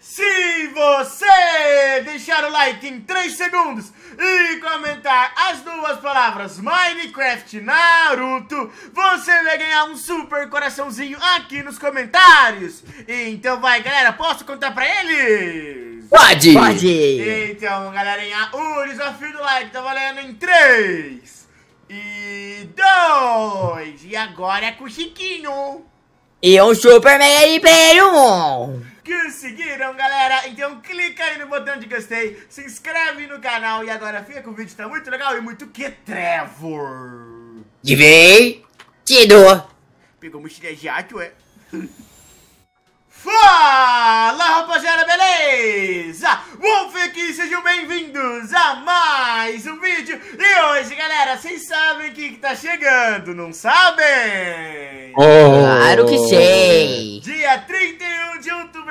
Se você deixar o like em 3 segundos e comentar as duas palavras Minecraft Naruto, você vai ganhar um super coraçãozinho aqui nos comentários. Então vai, galera, posso contar pra eles? Pode! Pode! Então, galerinha, o desafio do like tá valendo em 3 e 2. E agora é com o Chiquinho. E um Super Mega Império! Conseguiram, galera? Então clica aí no botão de gostei, se inscreve no canal e agora fica com o vídeo, tá muito legal e muito que Trevor. Divertido! Pegou mochila de jato, é? Fala, rapaziada, beleza? Wolf aqui, sejam bem-vindos a mais um vídeo. E hoje, galera, vocês sabem o que, que tá chegando, não sabem? Oh. Claro que sei! Dia 31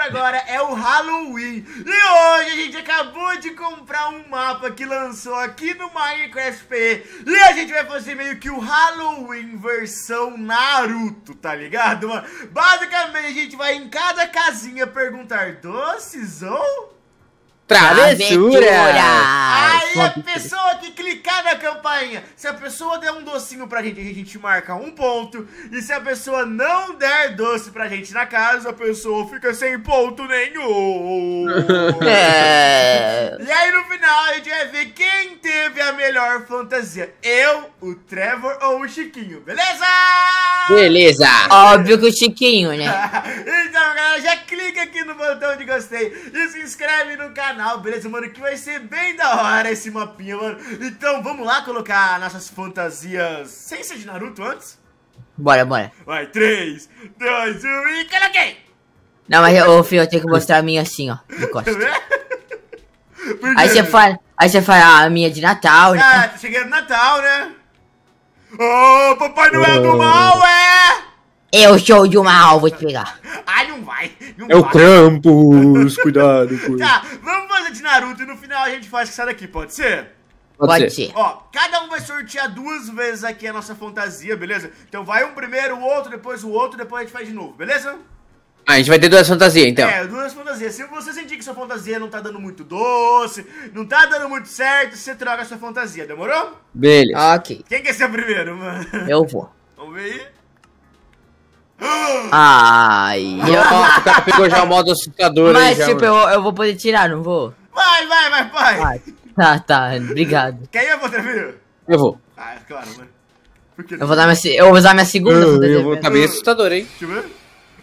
agora é o Halloween. E hoje a gente acabou de comprar um mapa que lançou aqui no Minecraft PE. E a gente vai fazer meio que o Halloween versão Naruto, tá ligado, mano? Basicamente a gente vai em cada casinha perguntar doces ou... Travessura! Aí a pessoa que clicar na campainha, se a pessoa der um docinho pra gente, a gente marca um ponto. E se a pessoa não der doce pra gente na casa, a pessoa fica sem ponto nenhum. É... E aí no final a gente vai ver quem teve a melhor fantasia. Eu, o Trevor ou o Chiquinho, beleza? Beleza! Óbvio que o Chiquinho, né? então, galera, já clica aqui no botão de gostei e se inscreve no canal, beleza, mano? Que vai ser bem da hora esse mapinha, mano. Então, vamos lá colocar nossas fantasias sem ser de Naruto antes? Bora, bora. Vai, 3, 2, 1 e coloquei! Não, mas ô filho, eu tenho que mostrar a minha assim, ó. De costas. Por Aí você faz. Aí você faz a minha de Natal, né? Ah, tá chegando Natal, né? Ô, Papai Noel do mal, é! Eu sou de mal, vou te pegar. Ai, não vai, não É o vai. Krampus! Cuidado com. Tá, vamos fazer de Naruto e no final a gente faz essa daqui, pode ser? Pode ser. Ó, cada um vai sortear duas vezes aqui a nossa fantasia, beleza? Então vai um primeiro, o outro, depois o outro, depois a gente faz de novo, beleza? Ah, a gente vai ter duas fantasias, então. É, duas fantasias. Se você sentir que sua fantasia não tá dando muito doce, não tá dando muito certo, você troca a sua fantasia, demorou? Beleza. Ok, Quem quer ser o primeiro, mano? eu vou. Vamos ver aí. Ai. Nossa, o cara pegou já o modo assustador aí Mas já. tipo, eu, eu vou poder tirar, não vou? Vai, vai, vai. Vai. Tá, tá, obrigado. Quer ir, outra vez? Eu vou. Ah, é claro, mano. Por que Eu vou dar minha, eu vou usar minha segunda Eu, eu vou. Tá bem assustador, hein? Deixa eu ver.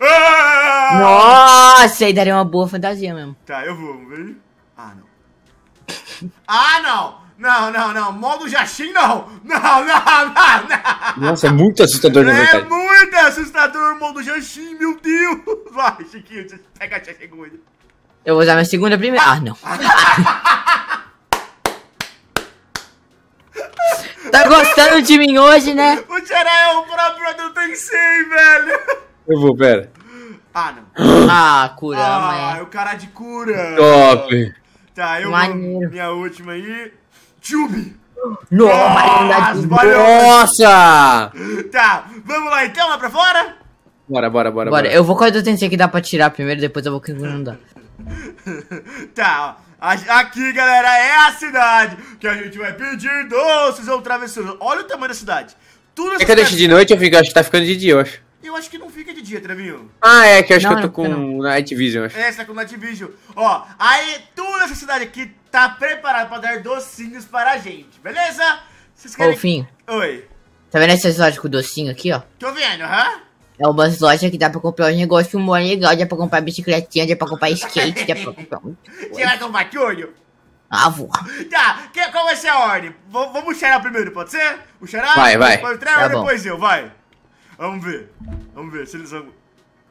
Ah! Nossa, aí daria uma boa fantasia mesmo. Tá, eu vou, vamos ver. Ah, não. Ah, não! Não, não, não. Modo Jashin, não! Não, não, não, não! Nossa, é muito assustador, na É verdade. muito assustador o modo Jashin, meu Deus! Vai, Chiquinho, pega a segunda. Eu vou usar minha segunda primeiro. Ah, não. tá gostando de mim hoje, né? O Tchará é o próprio Adult Tensei, velho! Eu vou, pera. Ah, não. Ah, Kurama, Ah, é é. o cara de cura. Top. Tá, eu Maneiro. vou. Minha última aí. Tube! Não, Nossa, valeu. Nossa! Tá, vamos lá então, lá pra fora? Bora, bora, bora. Bora, eu vou com a do Tensei que dá pra tirar primeiro, depois eu vou com o que não dá. Tá, ó. Aqui, galera, é a cidade que a gente vai pedir doces ou travessuras. Olha o tamanho da cidade. Tudo É que eu deixo de noite, eu fico, acho que tá ficando de dia, eu acho. Eu acho que não fica de dia, Trevinho. Ah, é, que eu acho Não, que eu tô não, com Night Vision, acho. Essa é com Night Vision. Ó, aí toda essa cidade aqui tá preparada pra dar docinhos para a gente, beleza? Vocês Ô, querem... Oi. tá vendo essa loja com o docinho aqui, ó? Tô vendo, hã? É uma loja que dá pra comprar um negócio mó legal, dá pra comprar bicicletinha, dá pra comprar skate, dá pra comprar um... Você vai comprar tudo? Ah, vou. Tá, que, qual vai ser a ordem? V vamos cheirar primeiro, pode ser? O cheirar? Vai, vai. Depois o Trevor, Tá bom. depois eu, vai. Vamos ver. Vamos ver se eles vão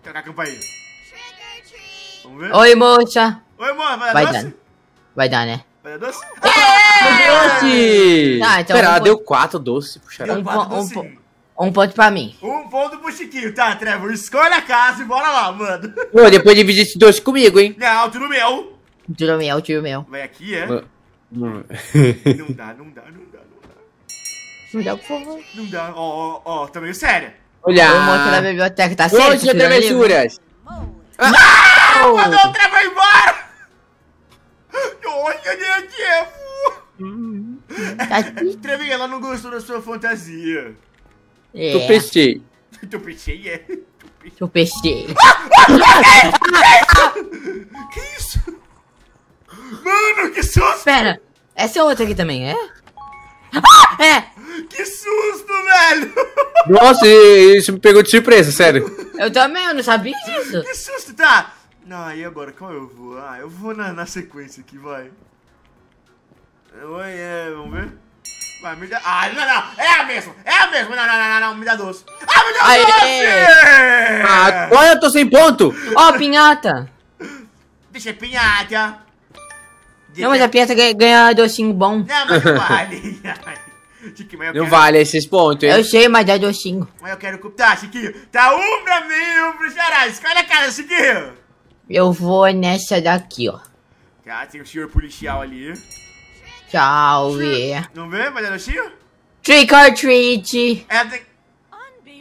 tocar a campainha. Vamos ver. Oi, moça. Oi, mano, vai dar Vai doce? dar. Vai dar, né? Vai dar doce? Doce! Tá, então Pera, vou- deu quatro doces pro xará. Um po- um. Um ponto pra mim. Um ponto pro Chiquinho, tá, Trevor? Escolhe a casa e bora lá, mano. Pô, depois divide esse doce comigo, hein? Não, tudo meu. Tiro meu, tiro meu. Vai aqui, é? Não dá, não dá, não dá, não dá. Me dá, por favor. Não dá. Ó, ó, ó, tá meio sério. Olha! Eu monto na biblioteca, tá certo? Da livro? travessuras! Mandou o Trevor embora! eu dei aqui. Tá aqui. Trevinha, ela não gostou da sua fantasia. É, Tropecei. Tu pensei, é? eu pensei. Que isso? Mano, que susto! Pera, essa é outra aqui também, é? Ah, é! Que susto, velho! Nossa, isso me pegou de surpresa, sério. Eu também, eu não sabia disso. Que susto, tá? Não, e agora, qual eu vou? Ah, eu vou na, na sequência aqui, vai. Oi, é, vamos ver? Vai, me dá... Ah, não, não, é a mesma, é a mesma. Não, não, não, não, não, me dá doce. Ah, me dá Aê! doce! Ah, agora eu tô sem ponto. Ó, pinhata. Deixa eu pinhata. Não, mas a pinhata ganha, ganha docinho bom. Não, mas não vale. Chiquinho, mas eu Não quero... vale esses pontos, Eu hein? sei, mas dá docinho. Mas eu quero... Tá, Chiquinho, tá um pra mim e um pro Xará. Escolhe a cara, Chiquinho. Eu vou nessa daqui, ó. Tá, tem o senhor policial ali. Tchau, vê. Não vê, mas é docinho? Trick or treat. É, tem...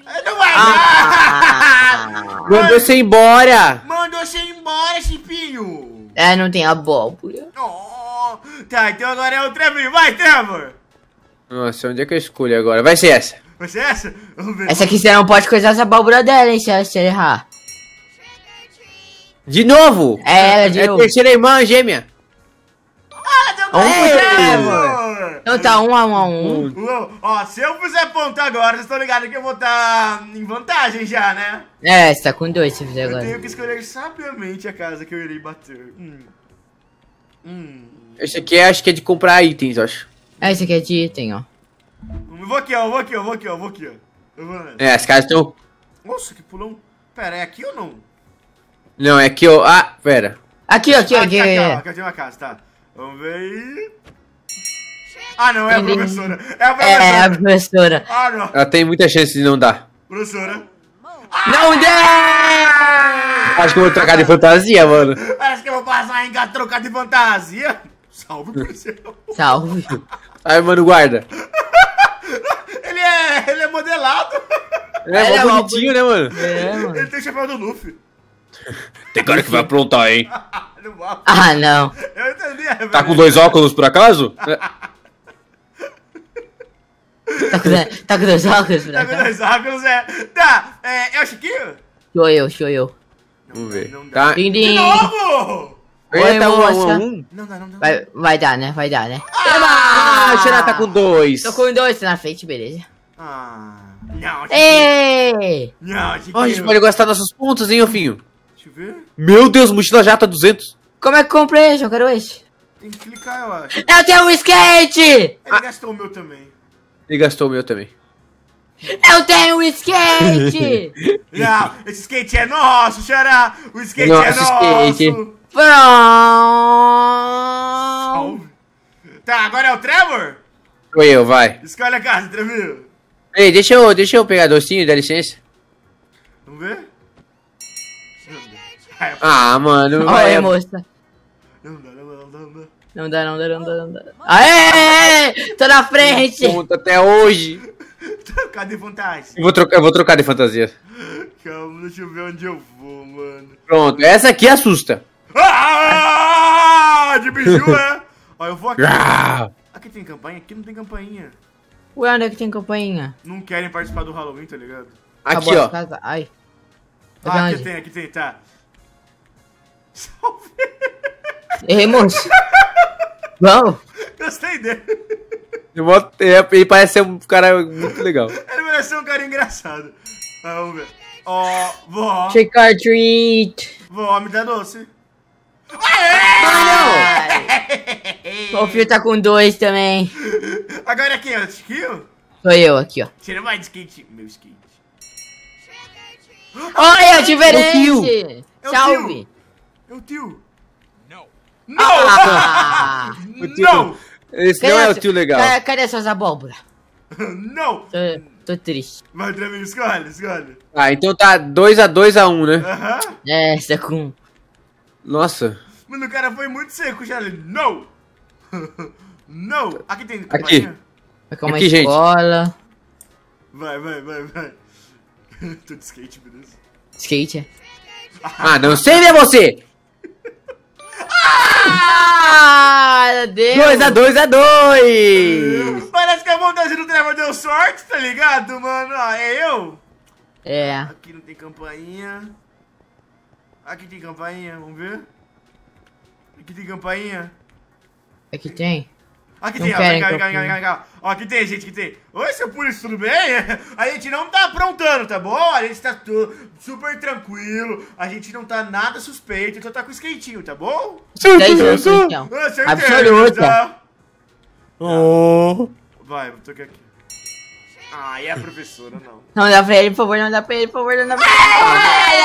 É, Não vai Ah. Mandou você embora. Mandou você embora, Chipinho! É, não tem abóbora. Oh, tá, então agora é o Trevor. Vai, Trevor! Nossa, onde é que eu escolho agora? Vai ser essa. Vai ser essa? Vamos ver. Essa aqui você não pode coisar essa abóbora dela, hein, se você errar. De novo. É ela de É a novo. terceira irmã gêmea. Ah, deu Um Trevor. Então tá um a um a um. Uou, Ó, se eu fizer ponto agora, vocês estão ligados que eu vou estar em vantagem já, né? É, você tá com dois se fizer Eu tenho agora. que escolher sabiamente a casa que eu irei bater. Hum. Hum. Esse aqui é, acho que é de comprar itens, eu acho. É, esse aqui é de item, ó. Eu vou aqui, ó, eu vou aqui, ó, eu vou aqui, ó, eu vou aqui, ó. Eu vou nessa. É, as casas estão... Nossa, que pulão. Pera, é aqui ou não? Não, é aqui, ó. Ah, pera. Aqui, ó, aqui, ó, aqui, aqui. aqui, ó, aqui eu tenho uma casa, tá. Vamos ver aí. Ah, não, é a professora. É a É, a professora. professora. Ah, não. Ela tem muita chance de não dar. Professora. Não deu! Acho que eu vou trocar de fantasia, mano. Parece que eu vou passar em trocar de fantasia. Salve, policial. Salve. Aí, mano, guarda. Ele é, ele é modelado. É, Ele é mó bonitinho, né, mano? É, mano. Ele tem o chapéu do Luffy. Tem cara que vai aprontar, hein? Vale. Ah, não. Eu entendi. a Tá com dois óculos, por acaso? Tá com, tá com dois óculos pra Tá com cá? dois óculos, é. Tá, é, é o Chiquinho? Sou eu, sou eu. Vamos ver. Não. Tá. Din, De novo! Oi, Eita, um a um a moça. um. Não dá, não dá. Vai, vai dar, né? Vai dar, né? Ah, o Xará tá com dois. Tô com dois na frente, beleza. Ah, não. Ei! Não, Chiquinho. A gente pode gastar nossos pontos, hein, Ofinho? Deixa eu ver. Meu Deus, mochila já tá 200. Como é que comprei esse? Eu quero esse. Tem que clicar, eu acho. Eu tenho um skate! Ele gastou o meu também. Ele gastou o meu também. Eu tenho um skate! Não, esse skate é nosso, Xará. O skate Nosso é nosso. skate. Pronto! Salve. Tá, agora é o Trevor? Foi eu, vai. Escolhe a casa, Trevor. Ei, deixa eu, deixa eu pegar docinho, dá licença. Vamos ver? É, Ah, mano. vai. Oi, moça. Não dá, não dá, não dá, não dá. Não dá, não dá, não dá, não dá. Aê! Tô na frente! Ponto até hoje. Cadê vontade? Eu vou trocar, eu vou trocar de fantasia. Calma, deixa eu ver onde eu vou, mano. Pronto, essa aqui assusta. Ah, de biju, é? Ó, eu vou aqui. Ah, Aqui tem campanha? Aqui não tem campainha. Ué, onde é que tem campainha? Não querem participar do Halloween, tá ligado? Aqui, ó. casa. Ai. Ah, aqui onde? tem, aqui tem, tá. Salve. Ei, moço. Vamos. Gostei dele. Eu boto- é, Ele parece ser um cara muito legal. Ele merece ser um cara engraçado. Vamos ver. Ó, vó. Trick or treat. Vó, me dá doce. O filho tá com dois também. Agora quem é o Chiquinho? Sou eu aqui, ó. Não vai de skate. Meu skate. Olha, eu te É o verei. É Salve. É o tio. Não. Ah. O tio- Não! Esse não é o tio legal. Cadê, cadê suas abóboras? Não! Tô, tô triste. Vai, Trevinho, escolhe, escolhe. Ah, então tá 2x2x1, um, né? Aham. É, você tá com... Nossa. Mano, o cara foi muito seco já. Ele, não! não! Aqui tem Aqui. campainha? Vai com uma Aqui, gente. escola. Vai, vai, vai, vai. Tô de skate, beleza? Skate. é. Ah, não sei ver você! Ah, Deus. 2x2 a 2! Parece que a montagem do Trevor deu sorte, tá ligado, mano? Ah, é eu? É. Aqui não tem campainha. Aqui tem campainha, vamos ver. Aqui tem campainha. Aqui tem. Aqui Não tem, ó, vem cá, vem cá, vem cá, vem cá. Ó, aqui tem, gente, aqui tem. Oi, seu polícia, tudo bem? A gente não tá aprontando, tá bom? A gente tá super tranquilo, a gente não tá nada suspeito, então tá com skatinho, tá bom? Certeza, então. Ah, certeza, Absoluta. tá? Oh. Vai, vou tocar aqui. Ah, e a professora, não. Não dá pra ele, por favor, não dá pra ele, por favor, não dá pra ele.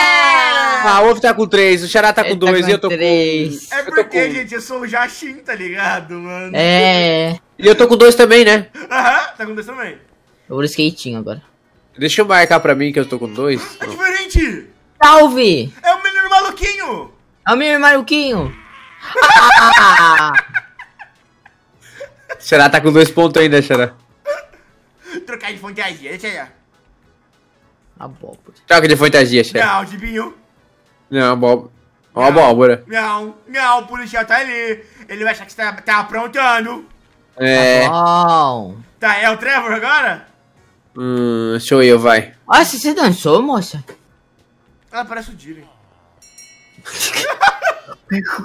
Ah, o Wolf tá com 3, o Xará tá com Ele tá 2 com e eu tô com... três. É eu tô porque, com- gente, eu sou o Jashin, tá ligado, mano? É. E eu tô com 2 também, né? Aham, tá com dois também. Eu vou no skatinho agora. Deixa eu marcar pra mim que eu tô com 2. É diferente! Salve! É o menino maluquinho! É o meu maluquinho. Ah, Xará tá com 2 pontos ainda, Xará. Trocar de fantasia, deixa aí, ó. abóbora. Troca de fantasia, Xará. Miau, Gibinho. Não, abóbora. Ó, abóbora. Miau, miau, o policial tá ali. Ele vai achar que você tá, tá aprontando. É. Bom. Tá, é o Trevor agora? Hum, show eu, vai. Nossa, você dançou, moça? Ela parece o Dylan.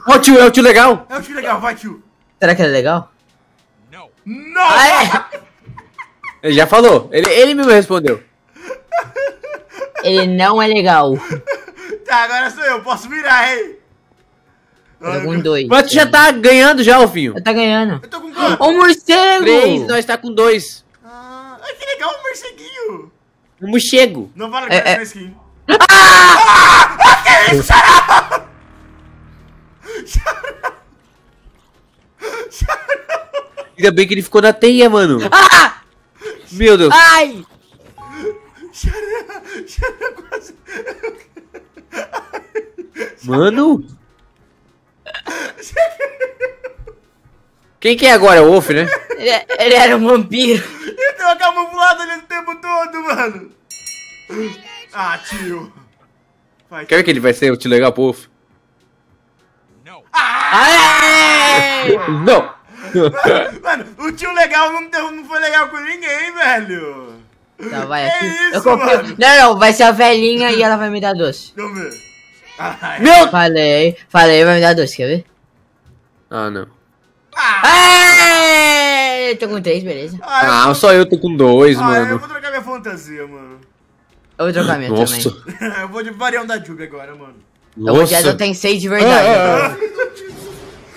Ó, o tio, é o tio legal. É o tio legal, vai, tio. Será que é legal? Nossa! Ah, é? Ele já falou. Ele, ele mesmo respondeu. Ele não é legal. Tá, agora sou eu, posso virar, hein? Eu tô com dois. Mas tu já tá ganhando já, Alfinho. Tá ganhando. Eu tô com quanto? Ô, morcego! 3, nós tá com 2. Ah, ai, que legal, um morceguinho. Um morcego. Não vale É, a pena é. skin. Ah! Ah, que isso, Xará? Xará. Xará. Ainda bem que ele ficou na teia, mano. Ah! Meu Deus. Ai! Xará. Xará quase... Mano. Quem que é agora? É o Wolf, né? Ele, ele era um vampiro. Ele tem uma camuflada ali o tempo todo, mano. Ah, tio. Vai, Quer ver que ele vai ser o tio legal pro Wolf? Ai! Não. Mano, o tio legal não, deu, não foi legal com ninguém, velho. Tá, vai Que aqui. isso, eu comprei... mano? Não, não, vai ser a velhinha e ela vai me dar doce. Vamos ver. Ai. Meu... Falei, falei, vai me dar doce, quer ver? Ah, não. Ai! Tô com três, beleza. Ah, Ah, só eu tô com dois, ah, eu mano. vou trocar minha fantasia, mano. Eu vou trocar minha Nossa. também. eu vou de varião da Juga agora, mano. Eu já Nossa. tem seis de verdade. Ah, agora.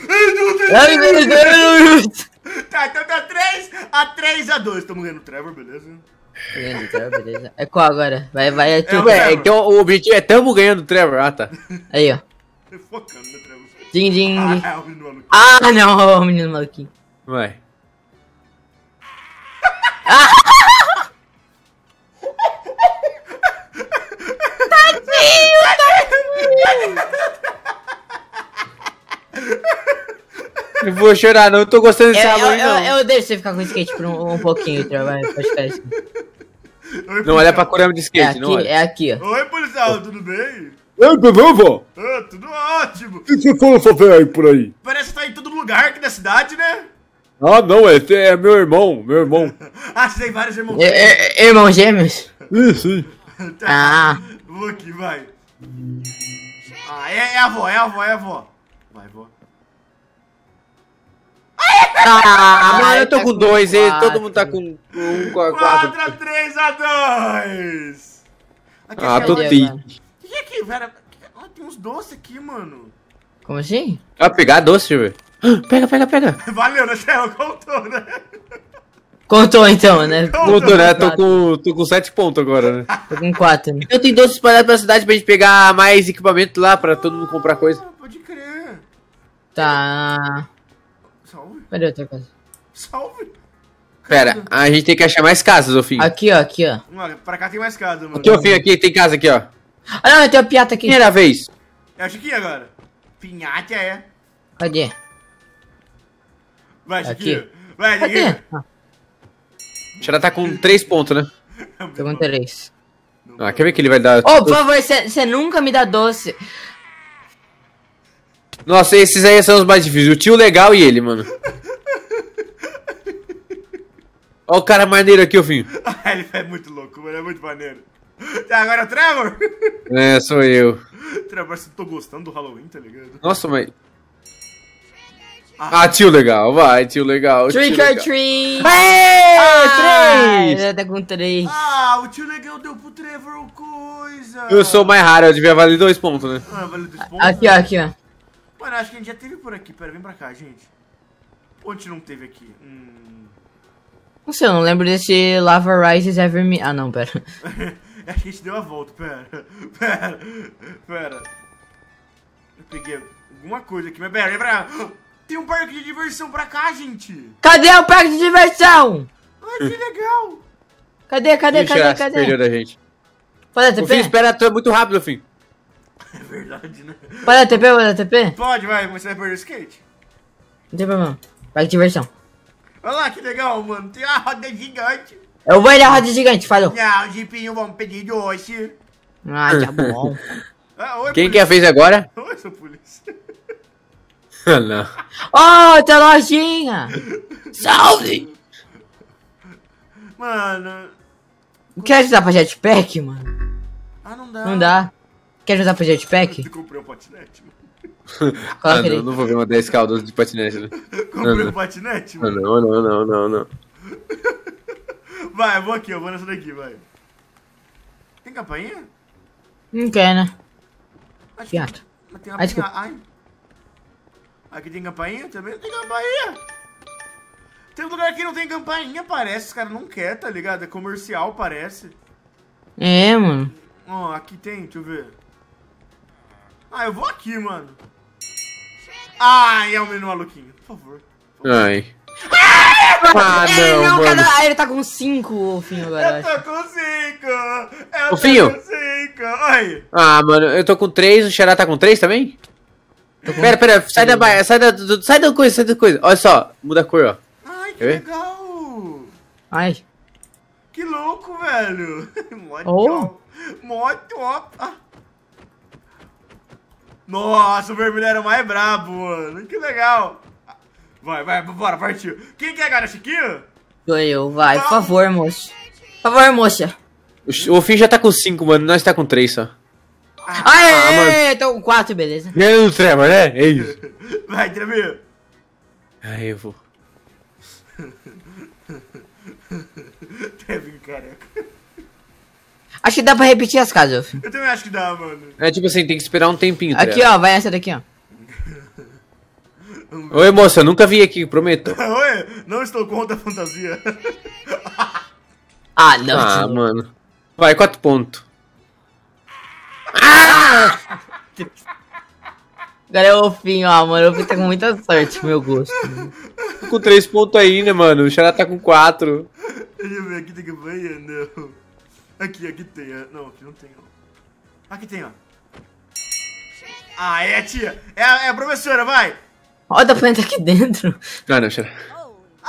Ai, meu Deus! Tá, então tá 3 a 3 a 2. Tamo ganhando o Trevor, beleza? Beleza, tá, beleza. É qual agora? Vai, vai, é É tu. o- Ué, então o objetivo é tamo ganhando o Trevor. Ah, tá. Aí, ó. Focando no Trevor. Ding, ding. Ah, é o menino maluco. Ah, não, o menino maluquinho. Vai. Eu vou chorar, não. Eu tô gostando desse Eu, eu, não. eu, eu deixo você ficar com o skate por um, um pouquinho. Vai, pode ficar assim. Oi, Não olha policial. pra Kurama de É skate, não aqui, olha. é aqui, ó. Oi, policial, tudo bem? Ei, beleza? Ah, tudo ótimo. O que você foi fazer aí por aí? Parece que tá em todo lugar aqui da cidade, né? Ah, não, esse é meu irmão, meu irmão. Ah, você tem vários irmãos. É, é, Irmão gêmeos? Ih, sim. Tá. Ah. Vou aqui, vai. Ah, é, é a avó, é a avó, é a avó. Vai, avó. Ah, Mano, eu tô tá com dois, hein? Todo mundo tá com um, com a 4 quatro. a 3 a 2. Aqui, Ah, aqui, tô triste. O que é aqui, velho? Ah, tem uns doces aqui, mano. Como assim? Vai pegar doce, velho. Pega, pega, pega. Valeu, né? Você contou, né? Contou então, né? Voltou, né? Tô com, tô com sete pontos agora, né? Tô com quatro. né? Eu tenho doce espalhado pela cidade pra gente pegar mais equipamento lá pra todo mundo comprar coisa. Ah, pode crer. Tá. Salve. Cadê outra coisa? Salve. Pera, a gente tem que achar mais casas, ô filho. Aqui, ó, aqui, ó. Pra cá tem mais casa, mano. Aqui, ô filho, aqui, tem casa aqui, ó. Ah, não, tem a piata aqui. Primeira vez. É o Chiquinho agora. Pinhate é. Cadê? Vai, Aqui. Chiquinho. Vai, Cadê? Chiquinho. Ah, O Xará tá com três pontos, né? tô com três. Ah, quer ver que ele vai dar... Ô, por favor, você nunca me dá doce. Nossa, esses aí são os mais difíceis. O tio legal e ele, mano. Ó o cara maneiro aqui, ô filho. Ah, ele é muito louco, mano. É muito maneiro. Tá, agora o Trevor. É, sou eu. Trevor, eu tô gostando do Halloween, tá ligado? Nossa, mas... Ah, tio legal, vai, tio legal. tio Trick or legal. treat! Aê, Ah, três! já tá com três. Ah, o tio legal deu pro Trevor coisa. Eu sou o mais raro, eu devia valer dois pontos, né? Ah, valeu dois pontos. Aqui, ó, aqui, ó. Mano, acho que a gente já teve por aqui. Pera, vem pra cá, gente. Gente não teve aqui? Hum... Não sei, eu não lembro desse Lava Rises Ever Me... Ah, não, pera. É que a gente deu a volta, pera. Pera. Pera. Eu peguei alguma coisa aqui, mas pera, vem pra cá. Tem um parque de diversão pra cá, gente. Cadê o parque de diversão? Ai, que legal. Cadê, cadê, Ixi, cadê, ah, se perdeu cadê? da gente. Dar O TP? espera, tu é muito rápido, filho. É verdade, né? Pode dar TP, pode dar TP? Pode, vai, mas você vai perder o skate. Não tem problema. Parque de diversão. Olha lá, que legal, mano. Tem uma roda gigante. Eu vou ir na roda gigante, falou. Não, Jipinho, vamos pedir doce. Ah, tá bom. Ah, oi, Quem que polícia. é fez agora? Oi, seu polícia. Ah, não. Oh, tem lojinha! Salve! Mano. Quer ajudar pra jetpack, mano? Ah, não dá. Não dá. Quer ajudar pra jetpack? Eu comprei um patinete, mano. Ah, não, não vou ver uma 10 caldas de patinete, né? Comprei não. um patinete, Ah, mano. Não, não, não, não, não. Vai, eu vou aqui, eu vou nessa daqui, vai. Tem campainha? Não quer, né? Acho que-. Mas tem desculpa. Ai. Aqui tem campainha também? Não tem campainha. Tem um lugar que não tem campainha, parece. Os caras não querem, tá ligado? É comercial, parece. É, mano. Ó, aqui tem, deixa eu ver. Ah, eu vou aqui, mano. Ai, é o menino maluquinho, por favor. Ai. Ah, Ele não, não, mano. cada... ah, ele tá com cinco, Finho, agora. eu tô com cinco! Eu Ô, Finho. tô com! Ah, mano, eu tô com 3, o Xará tá com 3 também? Pera, pera, sai da baia, sai da, do- sai da coisa, sai da coisa. Olha só, muda a cor, ó. Ai, que Quer ver? legal! Ai. Que louco, velho! Mó Oh. top! Mó top! Ah. Nossa, o vermelho era o mais brabo, mano! Que legal! Vai, vai, bora, partiu! Quem quer ganhar, Chiquinho? Sou eu, vai, por favor, moço. Por favor, moça. O, o Fih já tá com 5, mano, nós tá com 3 só. Aê, tô com quatro, beleza. E aí, o Trevor, né? É isso. Vai, Tremir! Aí eu vou. Trevin careca. Acho que dá pra repetir as casas. Eu também acho que dá, mano. É tipo assim, tem que esperar um tempinho, Aqui, Trevor. ó, vai essa daqui, ó. Oi, moça, eu nunca vi aqui, prometo. Oi, não estou contra a fantasia. Ah, não. Ah, mano. Vai, 4 pontos. Agora é o fim, ó, mano. Eu vou ter com muita sorte, meu gosto. Tô com 3 pontos ainda, mano. O Xará tá com 4. Deixa eu ver, aqui tem campanha? Não. Aqui, aqui tem. é- Não, aqui não tem. Aqui tem, ó. Ah, é a tia. É a, é a professora, vai. Dá pra entrar aqui dentro. Ah, não, Xará.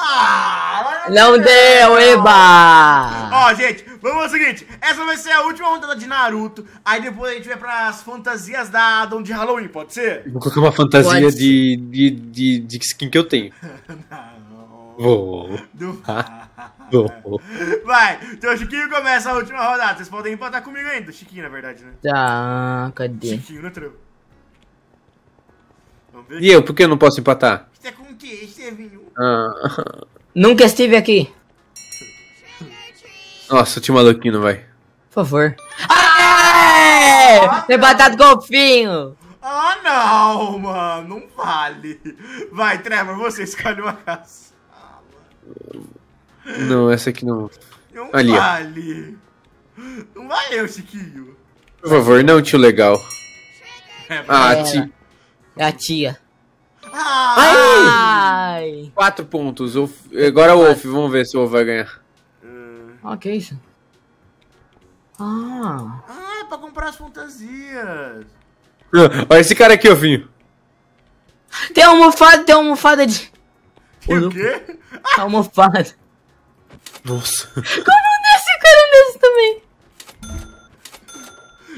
Ah, Não deu, eba! Ó, gente, vamos ao seguinte. Essa vai ser a última rodada de Naruto. Aí depois a gente vai pras fantasias da Adam de Halloween, pode ser? Vou colocar uma fantasia de, de, de, de skin que eu tenho. Não. Vou. Do- Vou. Vai, então o Chiquinho começa a última rodada. Vocês podem empatar comigo ainda. Chiquinho, na verdade, né? Tá, cadê? Chiquinho, né, Trevo? Vamos ver. E eu, por que eu não posso empatar? O que acontece, Trevinho? Ah. Nunca estive aqui. Nossa, o maluquinho não vai. Por favor. Aê! Tem batata com finho. Ah, não, mano. Não vale. Vai, Trevor, você escolhe uma casa. Não, essa aqui não. Não Ali, ó. vale. Não valeu, Chiquinho. Por favor, não, tio legal. É, Ah. É a tia. Ah, Ai! Quatro pontos. O- Agora o Wolf, vamos ver se o Wolf vai ganhar. Ó, que isso? Ah. Ah, é pra comprar as fantasias. Olha esse cara aqui, Ovinho. Tem almofada, tem almofada de. E o quê? Almofada. Nossa. Como desse cara desse também?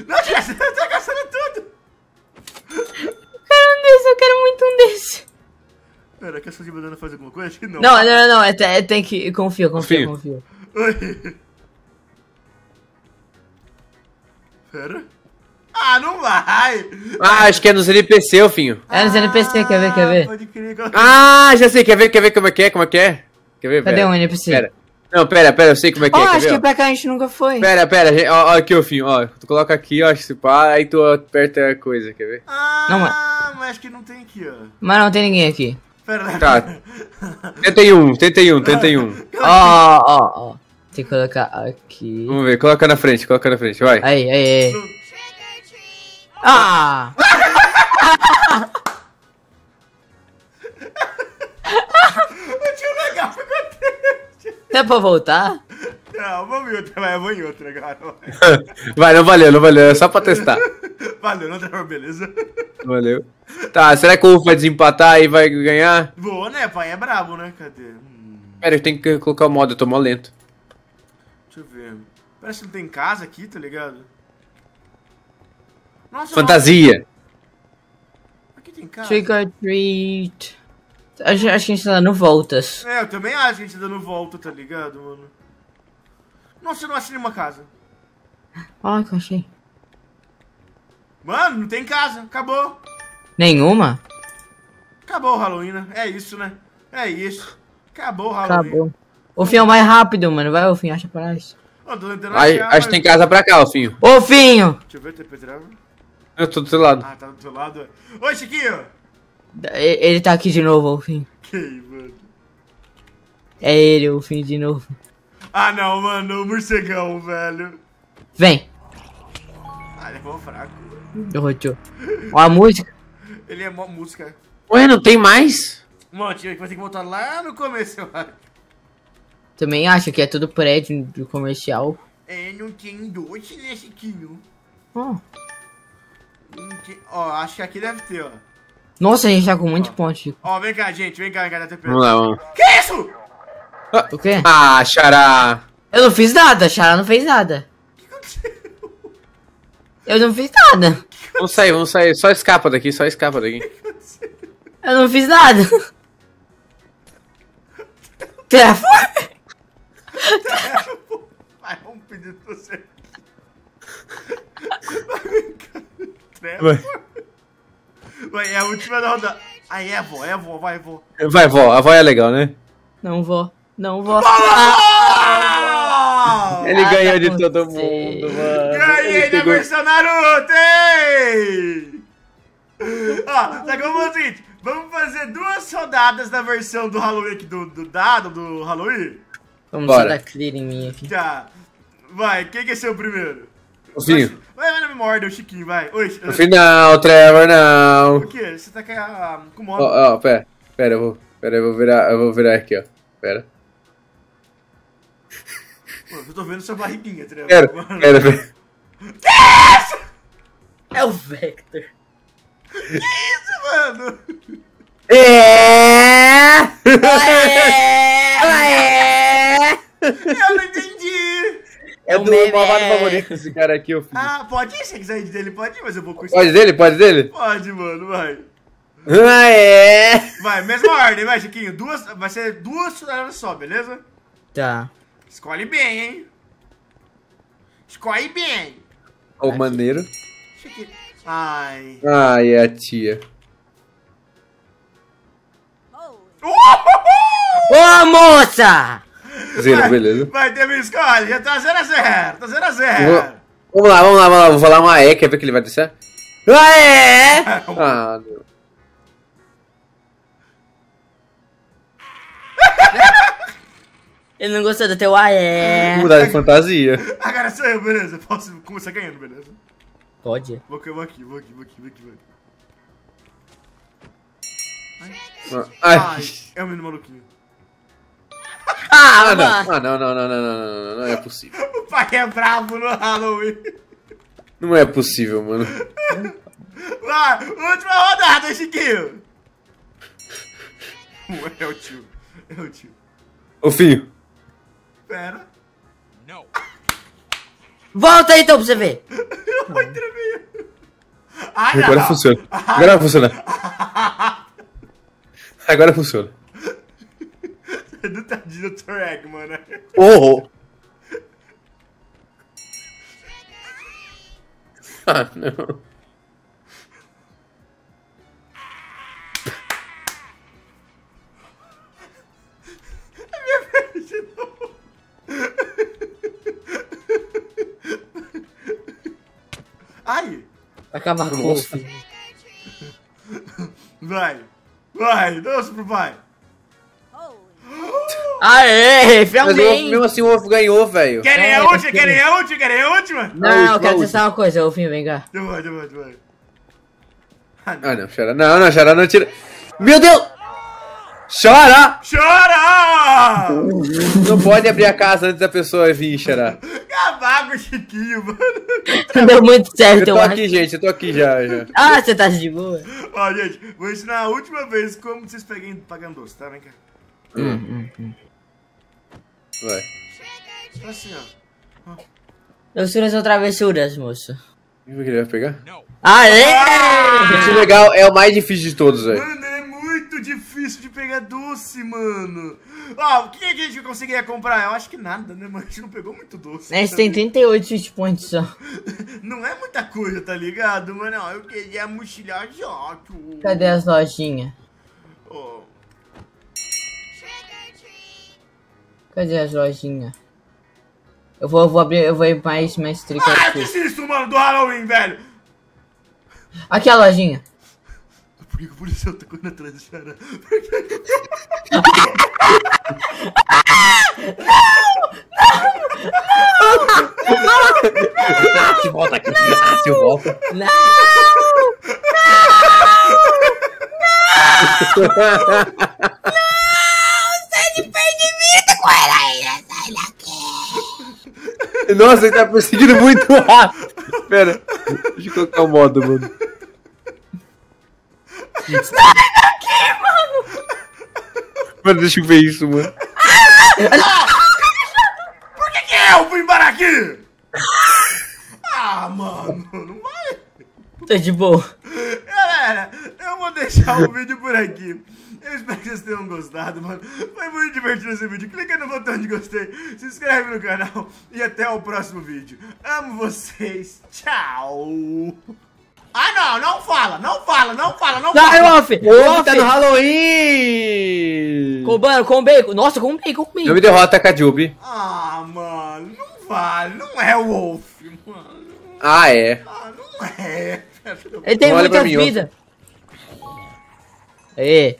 Não, você tá gastando tudo. Cara um desse, eu quero muito um desse. Pera, que essa me mandando fazer alguma coisa? Acho que não. Não, não, não, não, é, é- tem que. Confia, confia, Confio. confia. Oi. Pera. Ah, não vai! Ah, acho que é nos NPC, ô Finho. É nos NPC, quer ver, quer ver? Pode crer. que eu- Ah, já sei, quer ver, quer ver como é que é, como é que é? Quer ver? Cadê Pera. um NPC? Pera. Não, pera, pera, eu sei como é que Oh, é, acho ver? que ó? pra cá a gente nunca foi. Pera, pera, gente, ó, ó, aqui, ô Finho, ó. Tu coloca aqui, ó, se pá, aí tu aperta a coisa, quer ver? Ah, Não, mas acho que não tem aqui, ó. Mas não tem ninguém aqui. Pera, Tá. Tentei um, tentei um, tentei um. Ó, ó, ó. Tem que colocar aqui. Vamos ver, coloca na frente, coloca na frente, vai. Aí, aí, aí. Ah! O tio legal ficou. Dá pra voltar? Não, vamos em outra, vai, eu vou em outra agora. vai. Vai, não valeu, não valeu, é só pra testar. Valeu, não Trevor, beleza? Valeu. Tá, será que o Wolf vai desempatar e vai ganhar? Boa, né, pai? É brabo, né? Cadê? Hum, Pera, eu tenho que colocar o modo, eu tô mó lento. deixa eu ver. Parece que não tem casa aqui, tá ligado? Nossa, Fantasia. Aqui tem casa. Trick or treat. Acho, acho que a gente tá dando voltas. É, eu também acho que a gente tá dando volta, tá ligado, mano? Nossa, eu não achei nenhuma casa. Ó, que eu achei. Mano, não tem casa. Acabou. Nenhuma? Acabou o Halloween, né? É isso, né? É isso. Acabou o Halloween. Acabou. O fim é o mais rápido, mano. Vai, o fim, acha pra nós. Eu tô tentando achar, acho que mas- tem casa pra cá, ô Finho. Ô, Finho! Deixa eu ver, TP Trevor. Eu tô do seu lado. Ah, tá do teu lado. Oi, Chiquinho. E- Ele tá aqui de novo, o fim. Que, mano? É ele, o fim de novo. Ah, não, mano. O morcegão, velho. Vem. Ah, ele é mó fraco. Derrotou. Ó a música. Ele é mó música. Ué, não tem mais? Mano, tio, vai ter que voltar lá no começo, eu acho. Também acho que é tudo prédio do comercial. É, não tem doce, né, Chiquinho? Ó. Tem- Ó, acho que aqui deve ter, ó. Nossa, a gente tá com muito ponto. Ó, vem cá, gente. Vem cá, vem cá, dá TP. Vamos lá, vamos. Que isso? O quê? Ah, xará. Eu não fiz nada, Chara não fez nada. O que aconteceu? Eu não fiz nada. Vamos sair, vamos sair. Só escapa daqui, só escapa daqui. Eu não fiz nada. Telefone. Vai, vamos pedir pra você. Vai, vem cá. Trevor. Vai. É a última da rodada. Aí é, vó, é, vó, vai, vó. Vai, vó, a vó é legal, né? Não vou. Não vou. Ah! Ele Ah, ganhou tá de com todo você. mundo, mano. Ganhei da versão Naruto, hein? Ó, tá como o seguinte, vamos fazer duas rodadas da versão do Halloween aqui, do, do dado do Halloween? Vamos Bora. dar clear em mim aqui. Tá. Vai, quem que é seu primeiro? O Finho. Vai, vai na memória, o Chiquinho, vai. Oi, No final, Trevor, não. o quê? Você tá com, a, com modo... Ó, ó, pera. Pera, eu vou. Pera, eu vou virar. Eu vou virar aqui, ó. Pera. Pô, eu tô vendo sua barriguinha, Trevor. Pera, Mano. pera, pera. É o Vector. Isso, mano! É! É! Eu não entendi! É o do meme. malvado favorito esse cara aqui, ô filho. Ah, pode ir, se você quiser ir dele, pode ir, mas eu vou com Pode dele? Pode dele? Pode, mano, vai. Ah, é! Vai, mesma ordem, vai, Chiquinho. Duas, vai ser duas rodadas só, beleza? Tá. Escolhe bem, hein? Escolhe bem. Ô, maneiro. Chiquinho. Ai. Ai, é a tia. Ô, moça! Zero, beleza. Vai, Temi, escolhe. Já tá 0x0. Tá 0x0. Vou- Vamos lá, vamos lá, vamos lá. Vou falar uma E, quer ver que ele vai descer? Ah, é? Ah, não. Ele não gostou do teu ah, é. Vou mudar de fantasia. Agora sou eu, beleza. Posso começar ganhando, beleza? Pode. Vou aqui, vou aqui, vou aqui, vou aqui, vou aqui. Vou aqui. Ai, Ai, é o menino maluquinho. Ah, ah, não. ah não, não, não, não, não, não, não, é possível. O pai é bravo no Halloween. Não é possível, mano. Vai, última rodada, Chiquinho. É o tio, é o tio. Ô, filho. Pera. Não. Volta aí, então pra você ver. Eu entrevi. Ah, Agora funciona. Agora funciona. Agora funciona. Do tadinho do Dr. Eggman, né? Oh! Ah, não. Ai! Acabar com o. Vai! Vai! Dança pro pai! Aê, Mas o Wolf, finalmente! mesmo assim o Wolf ganhou, velho. Querem É, a última? Querem a última? Querem a última? Não, eu última, quero testar uma coisa, Wolfinho, vem cá. Demora, demora, demora. Ah, não. Ah, não, Xará. Não, não, Xará, não tira. Meu Deus! Xará! Chora! Não pode abrir a casa antes da pessoa vir, Xará. Acabar com o Chiquinho, mano. Não deu muito Eu certo, tô eu acho. aqui, gente, eu tô aqui já, já. Ah, você tá de boa. Ó, gente, vou ensinar a última vez como vocês peguem pagando doce, tá? Vem cá. Vai. Assim, ó. Doçuras ou travessuras, moço? O que ele vai pegar? Aê! Isso legal, é o mais difícil de todos, velho. Mano, é muito difícil de pegar doce, mano. Ó, o que a gente conseguiria comprar? Eu acho que nada, né, mano? A gente não pegou muito doce. Esse tem 38 hit points só. Não é muita coisa, tá ligado, mano? Eu queria mochilhar jato. Cadê as lojinhas? Ó, Cadê as lojinhas? Eu vou, eu vou abrir, eu vou ir mais, mais trica Ah, que aqui. isso, mano, do Halloween, velho. Aqui a lojinha. Por que o policial tá correndo atrás do Xará? Se volta aqui. Ah, se volta. Não! Nossa, ele tá perseguindo muito rápido. Pera, deixa eu colocar o modo, mano. Sai daqui, mano! Mano, deixa eu ver isso, mano. Por que que eu fui embora aqui? Ah, mano, não vai. Tô de boa. Galera, eu vou deixar o vídeo por aqui. Eu espero que vocês tenham gostado, mano. Foi muito divertido esse vídeo. Clica no botão de gostei, se inscreve no canal e até o próximo vídeo. Amo vocês. Tchau. Ah, não, não fala, não fala, não fala, não fala. Wolf! O Wolf Wolf! tá no Halloween! Com, mano, com bacon. Nossa, com bacon, com bacon. me derrota, Kajubi. Ah, mano, não vale, não é o Wolf, mano. Ah, é. Ah, não é. Ele tem olha muitas vidas. Aê,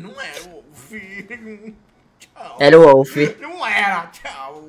Não é o Wolf. Tchau. era o Wolf. Não era, tchau.